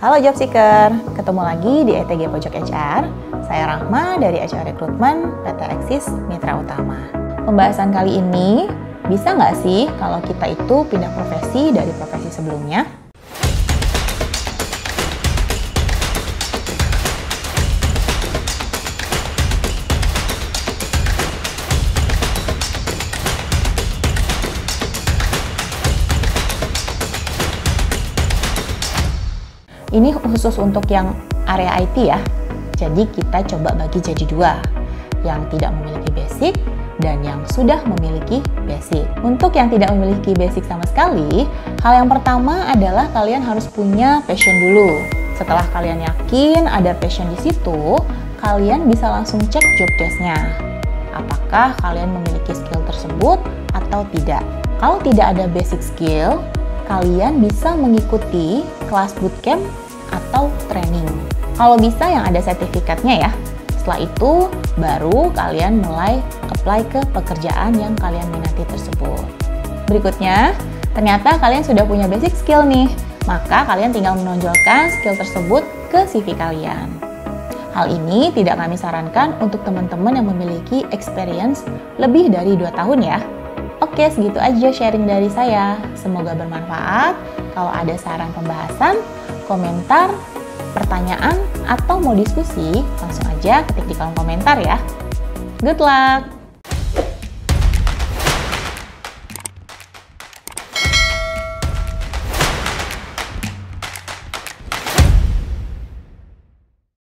Halo Job Seeker, ketemu lagi di ETG Pojok HR. Saya Rahma dari HR Recruitment PT Exis Mitra Utama. Pembahasan kali ini, bisa nggak sih kalau kita itu pindah profesi dari profesi sebelumnya? Ini khusus untuk yang area IT ya. Jadi kita coba bagi jadi dua. Yang tidak memiliki basic dan yang sudah memiliki basic. Untuk yang tidak memiliki basic sama sekali, hal yang pertama adalah kalian harus punya passion dulu. Setelah kalian yakin ada passion di situ, kalian bisa langsung cek job desk-nya. Apakah kalian memiliki skill tersebut atau tidak? Kalau tidak ada basic skill, kalian bisa mengikuti kelas bootcamp atau training. Kalau bisa yang ada sertifikatnya ya. Setelah itu baru kalian mulai apply ke pekerjaan yang kalian minati tersebut. Berikutnya, ternyata kalian sudah punya basic skill nih. Maka kalian tinggal menonjolkan skill tersebut ke CV kalian. Hal ini tidak kami sarankan untuk teman-teman yang memiliki experience lebih dari 2 tahun ya. Oke, segitu aja sharing dari saya. Semoga bermanfaat. Kalau ada saran pembahasan, komentar, pertanyaan, atau mau diskusi, langsung aja ketik di kolom komentar ya. Good luck!